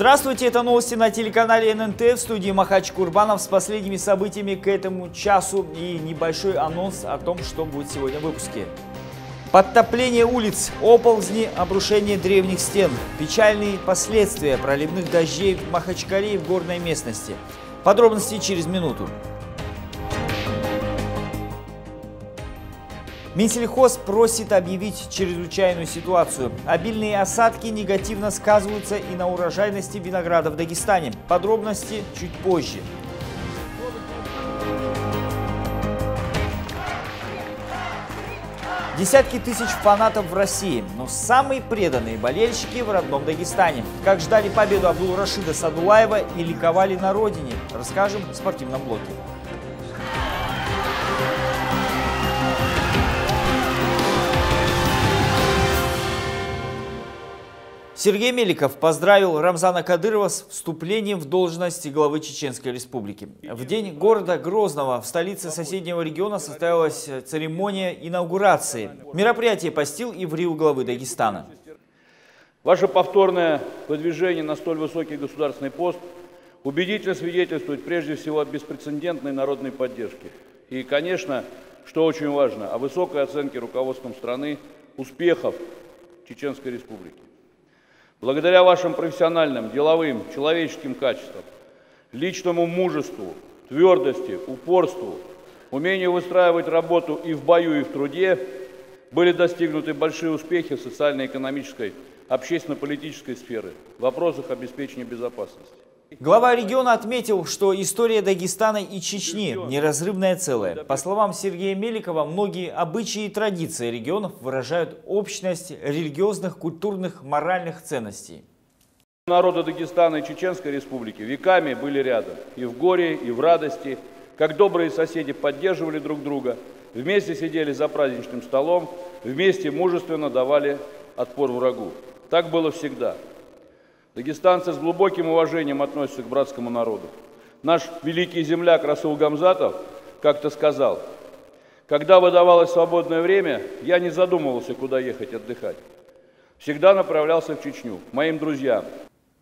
Здравствуйте, это новости на телеканале ННТ в студии Махач Курбанов с последними событиями к этому часу и небольшой анонс о том, что будет сегодня в выпуске. Подтопление улиц, оползни, обрушение древних стен, печальные последствия проливных дождей в Махачкале и в горной местности. Подробности через минуту. Минсельхоз просит объявить чрезвычайную ситуацию. Обильные осадки негативно сказываются и на урожайности винограда в Дагестане. Подробности чуть позже. Десятки тысяч фанатов в России, но самые преданные болельщики в родном Дагестане. Как ждали победу Абдул-Рашида Садулаева и ликовали на родине, расскажем в спортивном блоке. Сергей Меликов поздравил Рамзана Кадырова с вступлением в должность главы Чеченской Республики. В день города Грозного в столице соседнего региона состоялась церемония инаугурации. Мероприятие постил и в Рио главы Дагестана. Ваше повторное выдвижение на столь высокий государственный пост убедительно свидетельствует прежде всего о беспрецедентной народной поддержке. И, конечно, что очень важно, о высокой оценке руководством страны успехов Чеченской Республики. Благодаря вашим профессиональным, деловым, человеческим качествам, личному мужеству, твердости, упорству, умению выстраивать работу и в бою, и в труде, были достигнуты большие успехи в социально-экономической, общественно-политической сферы, в вопросах обеспечения безопасности. Глава региона отметил, что история Дагестана и Чечни – неразрывное целое. По словам Сергея Меликова, многие обычаи и традиции регионов выражают общность религиозных, культурных, моральных ценностей. Народы Дагестана и Чеченской республики веками были рядом. И в горе, и в радости. Как добрые соседи поддерживали друг друга. Вместе сидели за праздничным столом. Вместе мужественно давали отпор врагу. Так было всегда. Дагестанцы с глубоким уважением относятся к братскому народу. Наш великий земляк Расул Гамзатов как-то сказал, когда выдавалось свободное время, я не задумывался, куда ехать отдыхать. Всегда направлялся в Чечню, к моим друзьям.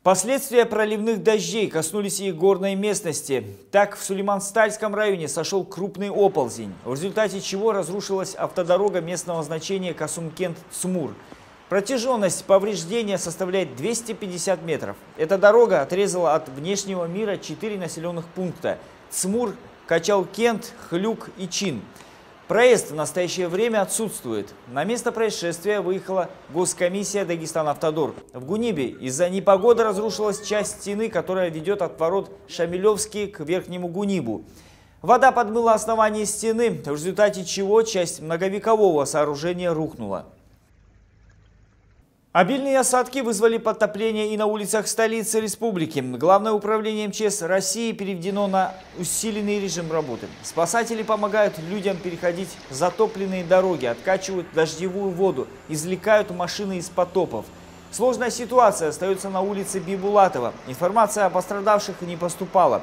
Последствия проливных дождей коснулись и горной местности. Так, в Сулейманстальском районе сошел крупный оползень, в результате чего разрушилась автодорога местного значения Касумкент-Цмур – Протяженность повреждения составляет 250 метров. Эта дорога отрезала от внешнего мира четыре населенных пункта – Цмур, Качалкент, Хлюк и Чин. Проезд в настоящее время отсутствует. На место происшествия выехала госкомиссия Дагестан-Автодор. В Гунибе из-за непогоды разрушилась часть стены, которая ведет от ворот Шамилевский к Верхнему Гунибу. Вода подмыла основание стены, в результате чего часть многовекового сооружения рухнула. Обильные осадки вызвали подтопление и на улицах столицы республики. Главное управление МЧС России переведено на усиленный режим работы. Спасатели помогают людям переходить затопленные дороги, откачивают дождевую воду, извлекают машины из потопов. Сложная ситуация остается на улице Бибулатова. Информация о пострадавших не поступала.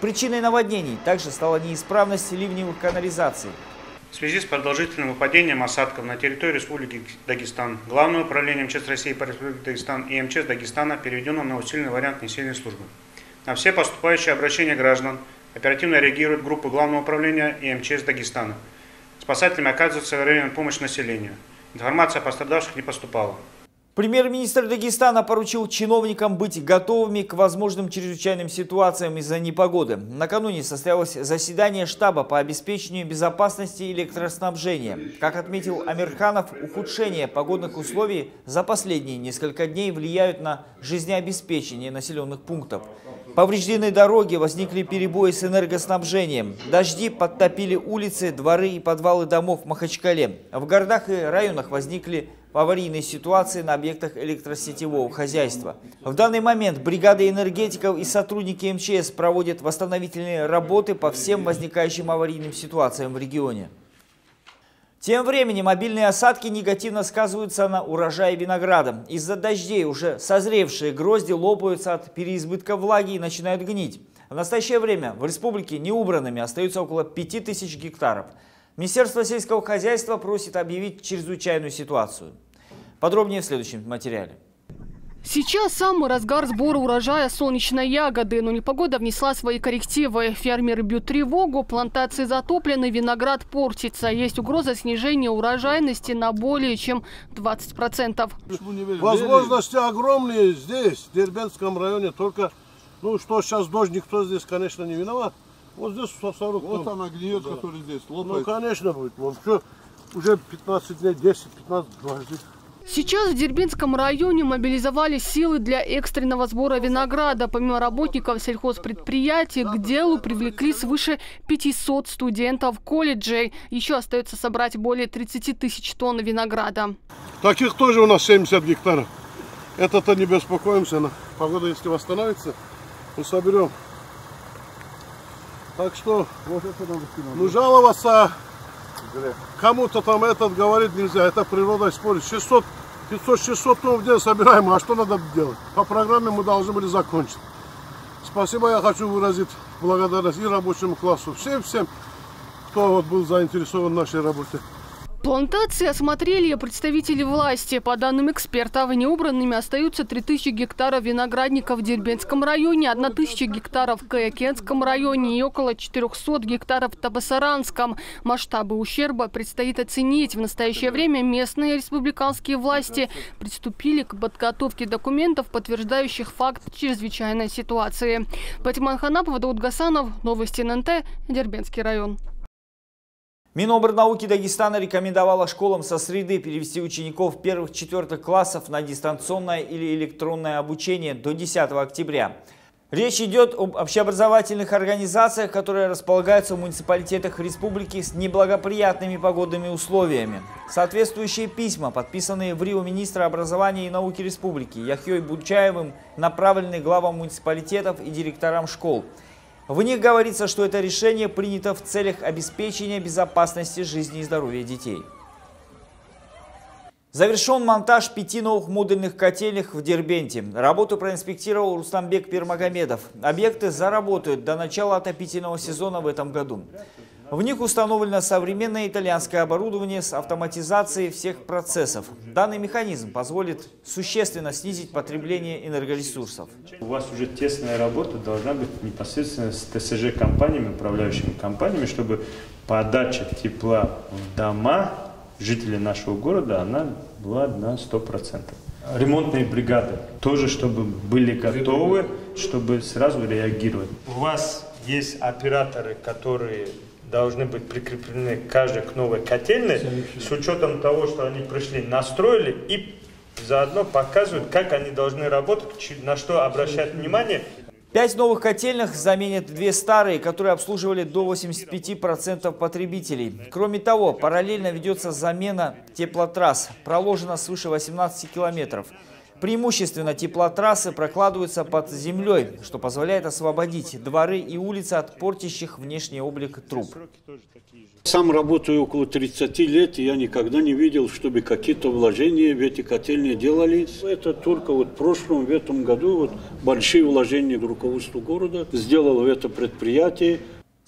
Причиной наводнений также стала неисправность ливневых канализаций. В связи с продолжительным выпадением осадков на территории Республики Дагестан, Главное управление МЧС России по Республике Дагестан и МЧС Дагестана переведено на усиленный вариант несения службы. На все поступающие обращения граждан оперативно реагируют группы Главного управления и МЧС Дагестана. Спасателями оказывается своевременная помощь населению. Информация о пострадавших не поступала. Премьер-министр Дагестана поручил чиновникам быть готовыми к возможным чрезвычайным ситуациям из-за непогоды. Накануне состоялось заседание штаба по обеспечению безопасности электроснабжения. Как отметил Амирханов, ухудшение погодных условий за последние несколько дней влияют на жизнеобеспечение населенных пунктов. Повреждены дороги, возникли перебои с энергоснабжением. Дожди подтопили улицы, дворы и подвалы домов в Махачкале. В городах и районах возникли в аварийной ситуации на объектах электросетевого хозяйства. В данный момент бригады энергетиков и сотрудники МЧС проводят восстановительные работы по всем возникающим аварийным ситуациям в регионе. Тем временем мобильные осадки негативно сказываются на урожае винограда. Из-за дождей уже созревшие грозди лопаются от переизбытка влаги и начинают гнить. В настоящее время в республике неубранными остаются около 5000 гектаров. Министерство сельского хозяйства просит объявить чрезвычайную ситуацию. Подробнее в следующем материале. Сейчас самый разгар сбора урожая солнечной ягоды, но непогода внесла свои коррективы. Фермеры бьют тревогу, плантации затоплены, виноград портится. Есть угроза снижения урожайности на более чем 20%. Возможности огромные здесь, в Дербенском районе, только, ну что сейчас дождь, никто здесь, конечно, не виноват. Вот здесь сосорок. Вот она гниет, да. который здесь лопается. Ну, конечно, будет. Вон, все, уже 15 дней, 10-15 дождей. Сейчас в Дербинском районе мобилизовали силы для экстренного сбора винограда. Помимо работников сельхозпредприятий, к делу привлекли свыше 500 студентов колледжей. Еще остается собрать более 30 тысяч тонн винограда. Таких тоже у нас 70 гектаров. Это-то не беспокоимся. Погода, если восстановится, мы соберем. Так что, вот это ну жаловаться Кому-то там этот говорит нельзя, это природа спорит. 600, 500, 600 тонн в день собираем, а что надо делать? По программе мы должны были закончить. Спасибо, я хочу выразить благодарность и рабочему классу, всем-всем, кто вот был заинтересован в нашей работе. Плантации осмотрели представители власти. По данным экспертов, неубранными остаются 3000 гектаров виноградников в Дербенском районе, 1000 гектаров в Каякенском районе и около 400 гектаров в Табасаранском. Масштабы ущерба предстоит оценить. В настоящее время местные республиканские власти приступили к подготовке документов, подтверждающих факт чрезвычайной ситуации. Патиман Ханапов, Дауд Гасанов, Новости ННТ, Дербенский район. Минобрнауки Дагестана рекомендовала школам со среды перевести учеников первых-четвертых классов на дистанционное или электронное обучение до 10 октября. Речь идет об общеобразовательных организациях, которые располагаются в муниципалитетах республики с неблагоприятными погодными условиями. Соответствующие письма, подписанные в Рио министра образования и науки республики Яхьей Бучаевым, направлены главам муниципалитетов и директорам школ – в них говорится, что это решение принято в целях обеспечения безопасности жизни и здоровья детей. Завершен монтаж пяти новых модульных котельных в Дербенте. Работу проинспектировал Рустамбек Пирмагомедов. Объекты заработают до начала отопительного сезона в этом году. В них установлено современное итальянское оборудование с автоматизацией всех процессов. Данный механизм позволит существенно снизить потребление энергоресурсов. У вас уже тесная работа должна быть непосредственно с ТСЖ-компаниями, управляющими компаниями, чтобы подача тепла в дома жителей нашего города, она была на 100%. Ремонтные бригады тоже, чтобы были готовы, чтобы сразу реагировать. У вас есть операторы, которые должны быть прикреплены каждый к новой котельной с учетом того, что они пришли, настроили и заодно показывают, как они должны работать, на что обращать внимание. Пять новых котельных заменят две старые, которые обслуживали до 85% потребителей. Кроме того, параллельно ведется замена теплотрасс, проложено свыше 18 километров. Преимущественно теплотрассы прокладываются под землей, что позволяет освободить дворы и улицы от портящих внешний облик труб. Сам работаю около 30 лет, и я никогда не видел, чтобы какие-то вложения в эти котельные делались. Это только вот в прошлом, в этом году вот большие вложения в руководство города сделало это предприятие.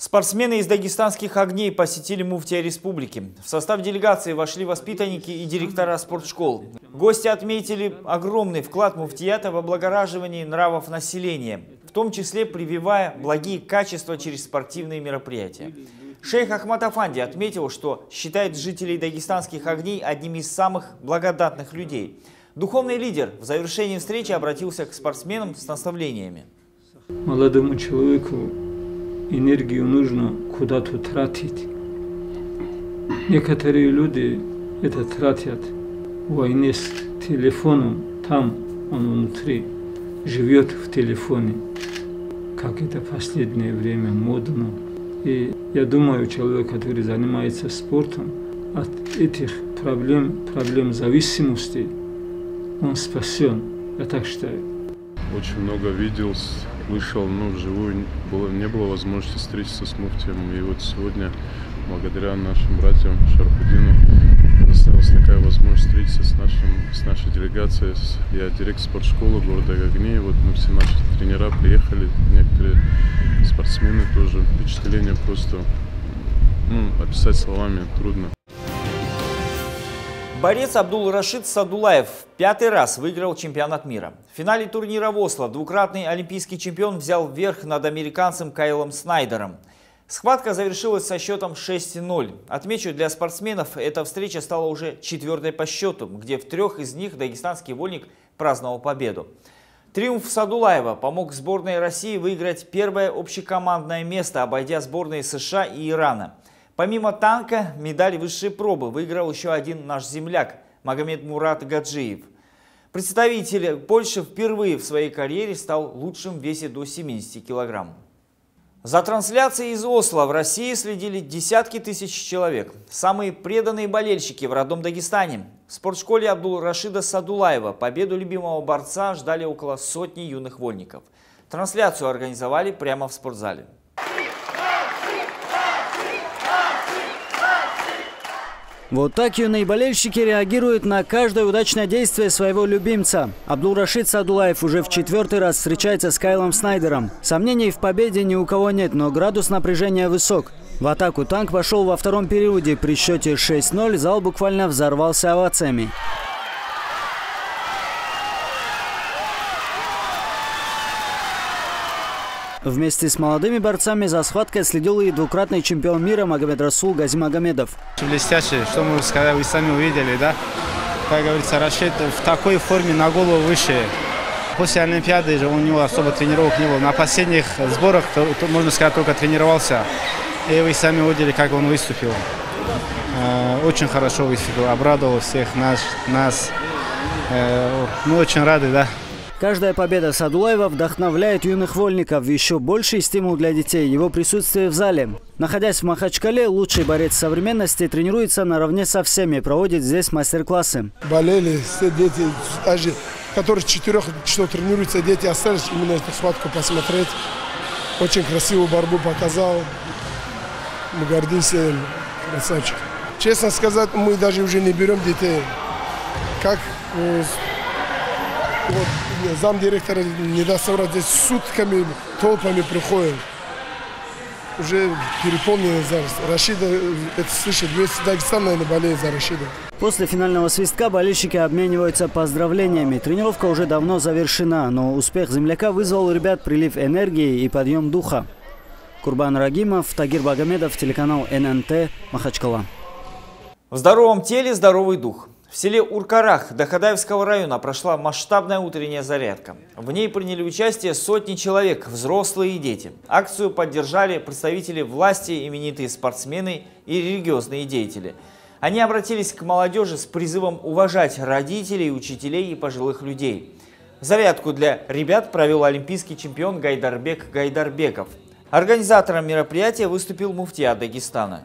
Спортсмены из дагестанских огней посетили Муфтия Республики. В состав делегации вошли воспитанники и директора спортшкол. Гости отметили огромный вклад муфтията в облагораживание нравов населения, в том числе прививая благие качества через спортивные мероприятия. Шейх Ахмад Афанди отметил, что считает жителей дагестанских огней одними из самых благодатных людей. Духовный лидер в завершении встречи обратился к спортсменам с наставлениями. Молодому человеку энергию нужно куда-то тратить. Некоторые люди это тратят в войне с телефоном, там он внутри, живет в телефоне, как это последнее время модно. И я думаю, человек, который занимается спортом, от этих проблем, проблем зависимости, он спасен, я так считаю. Очень много видел вышел, ну, вживую было, не было возможности встретиться с муфтием. И вот сегодня, благодаря нашим братьям Шарфудину, предоставилась такая возможность встретиться с, нашим, с нашей делегацией. Я директор спортшколы города Гагни. Вот мы все наши тренера приехали, некоторые спортсмены тоже. Впечатление просто ну, описать словами трудно. Борец Абдул Рашид Садулаев пятый раз выиграл чемпионат мира. В финале турнира в Осло двукратный олимпийский чемпион взял верх над американцем Кайлом Снайдером. Схватка завершилась со счетом 6-0. Отмечу, для спортсменов эта встреча стала уже четвертой по счету, где в трех из них дагестанский вольник праздновал победу. Триумф Садулаева помог сборной России выиграть первое общекомандное место, обойдя сборные США и Ирана. Помимо танка, медаль высшей пробы выиграл еще один наш земляк Магомед Мурат Гаджиев. Представитель Польши впервые в своей карьере стал лучшим в весе до 70 килограмм. За трансляцией из Осло в России следили десятки тысяч человек. Самые преданные болельщики в родном Дагестане. В спортшколе Абдул Рашида Садулаева победу любимого борца ждали около сотни юных вольников. Трансляцию организовали прямо в спортзале. Вот так юные болельщики реагируют на каждое удачное действие своего любимца. Абдул-Рашид Садулаев уже в четвертый раз встречается с Кайлом Снайдером. Сомнений в победе ни у кого нет, но градус напряжения высок. В атаку танк пошел во втором периоде. При счете 6-0 зал буквально взорвался овациями. Вместе с молодыми борцами за схваткой следил и двукратный чемпион мира Магомед Расул Гази Магомедов. Блестяще, что мы сказали, вы сами увидели, да? Как говорится, Рашид в такой форме на голову выше. После Олимпиады же у него особо тренировок не было. На последних сборах, то, то, можно сказать, только тренировался. И вы сами увидели, как он выступил. Э, очень хорошо выступил, обрадовал всех нас. нас. Э, мы очень рады, да. Каждая победа Садулаева вдохновляет юных вольников. Еще больший стимул для детей – его присутствие в зале. Находясь в Махачкале, лучший борец современности тренируется наравне со всеми, проводит здесь мастер-классы. Болели все дети, даже которые четырех часов тренируются, дети остались именно эту схватку посмотреть. Очень красивую борьбу показал. Мы гордимся им, красавчик. Честно сказать, мы даже уже не берем детей. Как э, вот, замдиректора не даст соврать, здесь сутками, толпами приходят. Уже переполненный зал. Рашида, это слышит, весь Дагестан, наверное, болеет за Рашида. После финального свистка болельщики обмениваются поздравлениями. Тренировка уже давно завершена, но успех земляка вызвал у ребят прилив энергии и подъем духа. Курбан Рагимов, Тагир Багамедов, телеканал ННТ, Махачкала. В здоровом теле здоровый дух. В селе Уркарах Дахадаевского района прошла масштабная утренняя зарядка. В ней приняли участие сотни человек, взрослые и дети. Акцию поддержали представители власти, именитые спортсмены и религиозные деятели. Они обратились к молодежи с призывом уважать родителей, учителей и пожилых людей. Зарядку для ребят провел олимпийский чемпион Гайдарбек Гайдарбеков. Организатором мероприятия выступил муфтия Дагестана.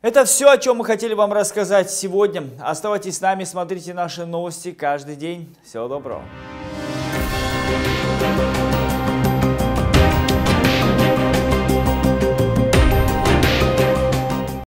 Это все, о чем мы хотели вам рассказать сегодня. Оставайтесь с нами, смотрите наши новости каждый день. Всего доброго.